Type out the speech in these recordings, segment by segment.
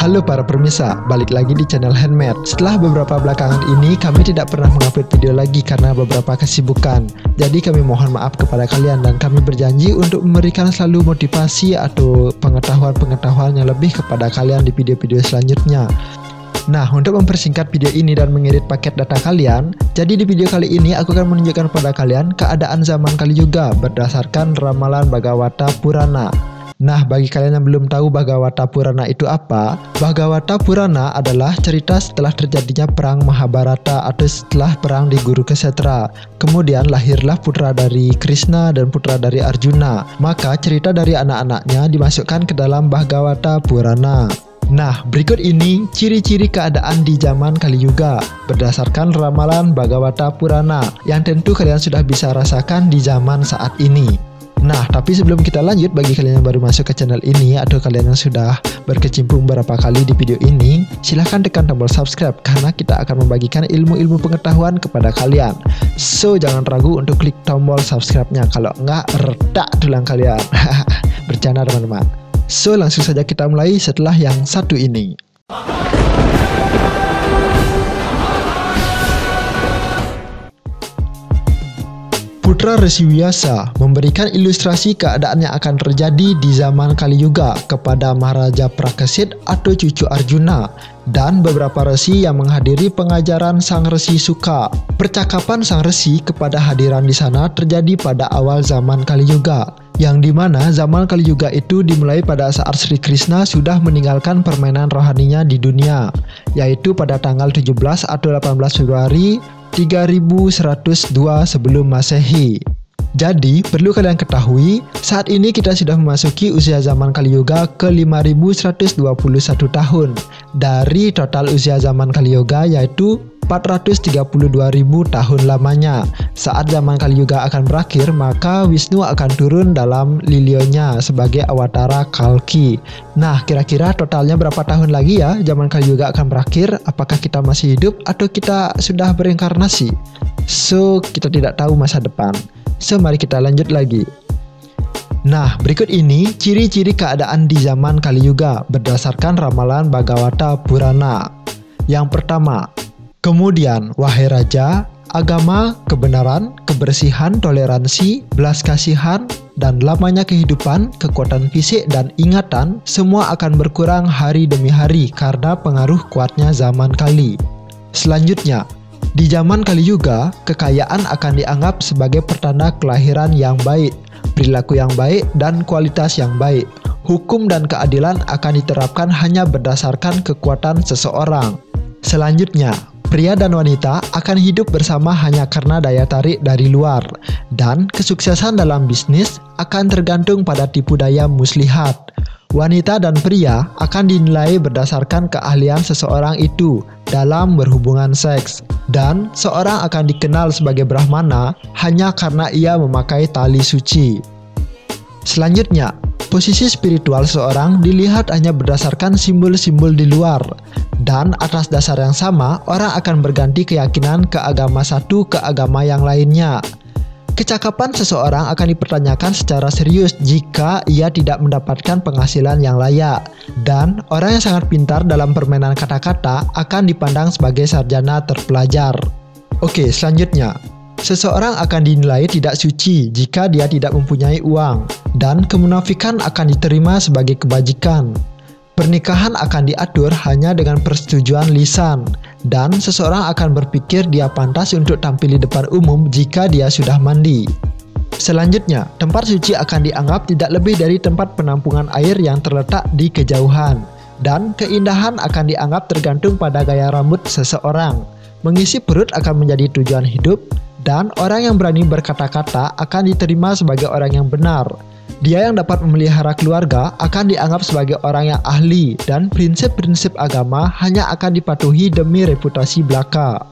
Halo para permisa, balik lagi di channel Handmade. Setelah beberapa belakangan ini, kami tidak pernah mengupload video lagi karena beberapa kesibukan. Jadi kami mohon maaf kepada kalian dan kami berjanji untuk memberikan selalu motivasi atau pengetahuan-pengetahuan yang lebih kepada kalian di video-video selanjutnya. Nah, untuk mempersingkat video ini dan mengirit paket data kalian, jadi di video kali ini aku akan menunjukkan kepada kalian keadaan zaman kali juga berdasarkan ramalan Bhagavata Purana. Nah, bagi kalian yang belum tahu Bhagavata Purana itu apa, Bhagavata Purana adalah cerita setelah terjadinya perang Mahabharata atau setelah perang di Guru Kesetra. Kemudian lahirlah putra dari Krishna dan putra dari Arjuna. Maka cerita dari anak-anaknya dimasukkan ke dalam Bhagavata Purana. Nah, berikut ini ciri-ciri keadaan di zaman Kali Yuga berdasarkan ramalan Bhagavata Purana yang tentu kalian sudah bisa rasakan di zaman saat ini. Nah, tapi sebelum kita lanjut, bagi kalian yang baru masuk ke channel ini atau kalian yang sudah berkecimpung beberapa kali di video ini, silahkan tekan tombol subscribe karena kita akan membagikan ilmu-ilmu pengetahuan kepada kalian. So, jangan ragu untuk klik tombol subscribe-nya. Kalau enggak, retak tulang kalian. Bercanda teman-teman. So, langsung saja kita mulai setelah yang satu ini. Putra Resi Wyasa memberikan ilustrasi keadaan yang akan terjadi di zaman Kali Yuga kepada Maharaja Prakasit atau cucu Arjuna dan beberapa resi yang menghadiri pengajaran Sang Resi Suka. Percakapan Sang Resi kepada hadiran di sana terjadi pada awal zaman Kali Yuga, yang di mana zaman Kali Yuga itu dimulai pada saat Sri Krishna sudah meninggalkan permainan rohaninya di dunia, yaitu pada tanggal 17 atau 18 Februari 3102 sebelum Masehi. Jadi, perlu kalian ketahui, saat ini kita sudah memasuki usia zaman Kali Yoga ke 5121 tahun dari total usia zaman Kali Yoga yaitu 432.000 tahun lamanya. Saat zaman Kali Yuga akan berakhir, maka Wisnu akan turun dalam lilionya sebagai awatara Kalki. Nah, kira-kira totalnya berapa tahun lagi ya zaman Kali Yuga akan berakhir? Apakah kita masih hidup atau kita sudah berinkarnasi? So, kita tidak tahu masa depan. So, mari kita lanjut lagi. Nah, berikut ini ciri-ciri keadaan di zaman Kali Yuga berdasarkan ramalan Bhagavata Purana. Yang pertama, Kemudian, wahai raja, agama, kebenaran, kebersihan, toleransi, belas kasihan, dan lamanya kehidupan, kekuatan fisik dan ingatan semua akan berkurang hari demi hari karena pengaruh kuatnya zaman kali. Selanjutnya, di zaman kali juga, kekayaan akan dianggap sebagai pertanda kelahiran yang baik, perilaku yang baik, dan kualitas yang baik. Hukum dan keadilan akan diterapkan hanya berdasarkan kekuatan seseorang. Selanjutnya, Pria dan wanita akan hidup bersama hanya karena daya tarik dari luar, dan kesuksesan dalam bisnis akan tergantung pada tipu daya muslihat. Wanita dan pria akan dinilai berdasarkan keahlian seseorang itu dalam berhubungan seks, dan seorang akan dikenal sebagai Brahmana hanya karena ia memakai tali suci. Selanjutnya, posisi spiritual seorang dilihat hanya berdasarkan simbol-simbol di luar, dan atas dasar yang sama, orang akan berganti keyakinan ke agama satu ke agama yang lainnya. Kecakapan seseorang akan dipertanyakan secara serius jika ia tidak mendapatkan penghasilan yang layak, dan orang yang sangat pintar dalam permainan kata-kata akan dipandang sebagai sarjana terpelajar. Oke, selanjutnya, seseorang akan dinilai tidak suci jika dia tidak mempunyai uang, dan kemunafikan akan diterima sebagai kebajikan. Pernikahan akan diatur hanya dengan persetujuan lisan, dan seseorang akan berpikir dia pantas untuk tampil di depan umum jika dia sudah mandi. Selanjutnya, tempat suci akan dianggap tidak lebih dari tempat penampungan air yang terletak di kejauhan, dan keindahan akan dianggap tergantung pada gaya rambut seseorang. Mengisi perut akan menjadi tujuan hidup, dan orang yang berani berkata-kata akan diterima sebagai orang yang benar. Dia yang dapat memelihara keluarga akan dianggap sebagai orang yang ahli dan prinsip-prinsip agama hanya akan dipatuhi demi reputasi belaka.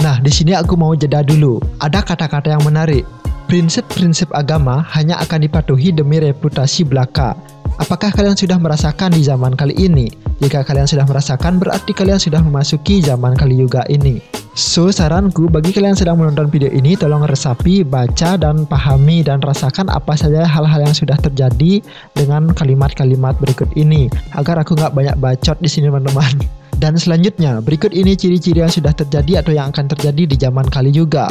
Nah, di sini aku mau jeda dulu. Ada kata-kata yang menarik. Prinsip-prinsip agama hanya akan dipatuhi demi reputasi belaka. Apakah kalian sudah merasakan di zaman kali ini? Jika kalian sudah merasakan, berarti kalian sudah memasuki zaman kali juga ini. So, saranku bagi kalian yang sedang menonton video ini, tolong resapi, baca, dan pahami dan rasakan apa saja hal-hal yang sudah terjadi dengan kalimat-kalimat berikut ini, agar aku nggak banyak bacot di sini teman-teman. Dan selanjutnya, berikut ini ciri-ciri yang sudah terjadi atau yang akan terjadi di zaman kali juga.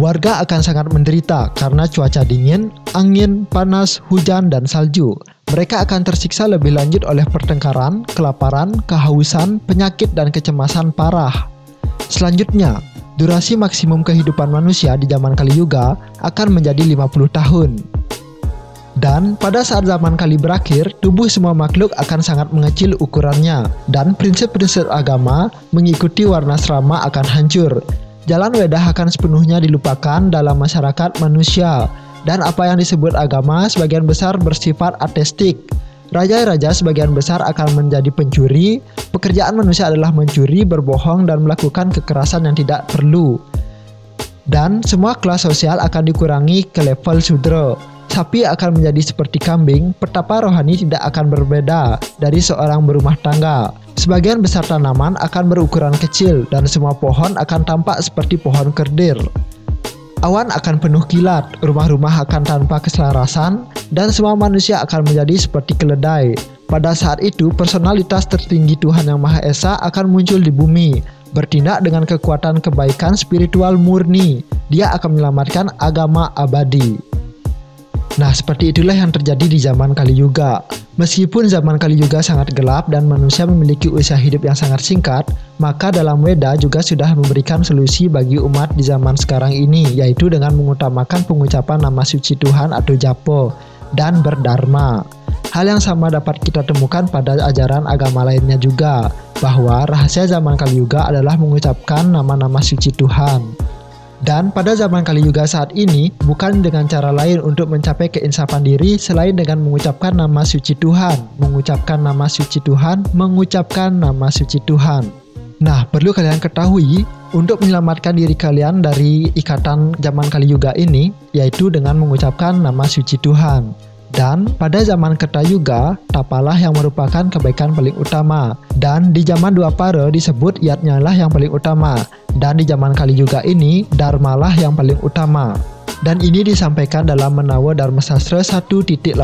Warga akan sangat menderita karena cuaca dingin, angin, panas, hujan, dan salju. Mereka akan tersiksa lebih lanjut oleh pertengkaran, kelaparan, kehausan, penyakit, dan kecemasan parah. Selanjutnya, durasi maksimum kehidupan manusia di zaman Kali Yuga akan menjadi 50 tahun. Dan pada saat zaman kali berakhir, tubuh semua makhluk akan sangat mengecil ukurannya, dan prinsip-prinsip agama mengikuti warna serama akan hancur. Jalan Wedah akan sepenuhnya dilupakan dalam masyarakat manusia, dan apa yang disebut agama sebagian besar bersifat ateistik. Raja-raja sebagian besar akan menjadi pencuri, pekerjaan manusia adalah mencuri, berbohong, dan melakukan kekerasan yang tidak perlu. Dan semua kelas sosial akan dikurangi ke level sudra. Sapi akan menjadi seperti kambing, petapa rohani tidak akan berbeda dari seorang berumah tangga. Sebagian besar tanaman akan berukuran kecil dan semua pohon akan tampak seperti pohon kerdir. Awan akan penuh kilat, rumah-rumah akan tanpa keselarasan, dan semua manusia akan menjadi seperti keledai. Pada saat itu, personalitas tertinggi Tuhan Yang Maha Esa akan muncul di bumi, bertindak dengan kekuatan kebaikan spiritual murni. Dia akan menyelamatkan agama abadi. Nah, seperti itulah yang terjadi di zaman Kali Yuga. Meskipun zaman Kali Yuga sangat gelap dan manusia memiliki usia hidup yang sangat singkat, maka dalam Weda juga sudah memberikan solusi bagi umat di zaman sekarang ini, yaitu dengan mengutamakan pengucapan nama suci Tuhan atau Japo dan berdharma. Hal yang sama dapat kita temukan pada ajaran agama lainnya juga, bahwa rahasia zaman Kali Yuga adalah mengucapkan nama-nama suci Tuhan. Dan pada zaman Kali Yuga saat ini, bukan dengan cara lain untuk mencapai keinsafan diri selain dengan mengucapkan nama suci Tuhan, mengucapkan nama suci Tuhan, mengucapkan nama suci Tuhan. Nah, perlu kalian ketahui, untuk menyelamatkan diri kalian dari ikatan zaman Kali Yuga ini, yaitu dengan mengucapkan nama suci Tuhan. Dan pada zaman Kertayuga, tapalah yang merupakan kebaikan paling utama. Dan di zaman Dua Para disebut yatnya lah yang paling utama. Dan di zaman Kali Yuga ini, Dharma lah yang paling utama. Dan ini disampaikan dalam Menawa Dharma Sastra 1.86.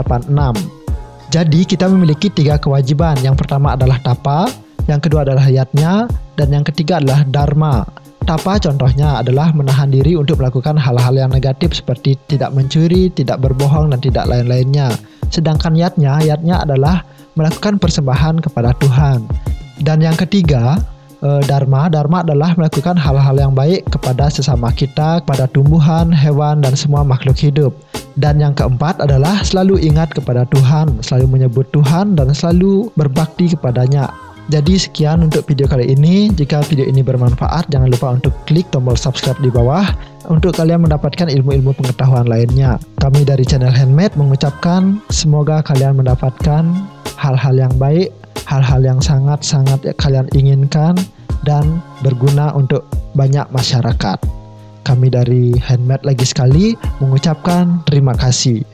Jadi kita memiliki tiga kewajiban. Yang pertama adalah tapa, yang kedua adalah yatnya, dan yang ketiga adalah dharma. Tapa contohnya adalah menahan diri untuk melakukan hal-hal yang negatif seperti tidak mencuri, tidak berbohong, dan tidak lain-lainnya. Sedangkan yatnya, yatnya adalah melakukan persembahan kepada Tuhan. Dan yang ketiga, eh, dharma, dharma adalah melakukan hal-hal yang baik kepada sesama kita, kepada tumbuhan, hewan, dan semua makhluk hidup. Dan yang keempat adalah selalu ingat kepada Tuhan, selalu menyebut Tuhan, dan selalu berbakti kepadanya. Jadi sekian untuk video kali ini. Jika video ini bermanfaat, jangan lupa untuk klik tombol subscribe di bawah untuk kalian mendapatkan ilmu-ilmu pengetahuan lainnya. Kami dari channel Handmade mengucapkan semoga kalian mendapatkan hal-hal yang baik, hal-hal yang sangat-sangat kalian inginkan dan berguna untuk banyak masyarakat. Kami dari Handmade lagi sekali mengucapkan terima kasih.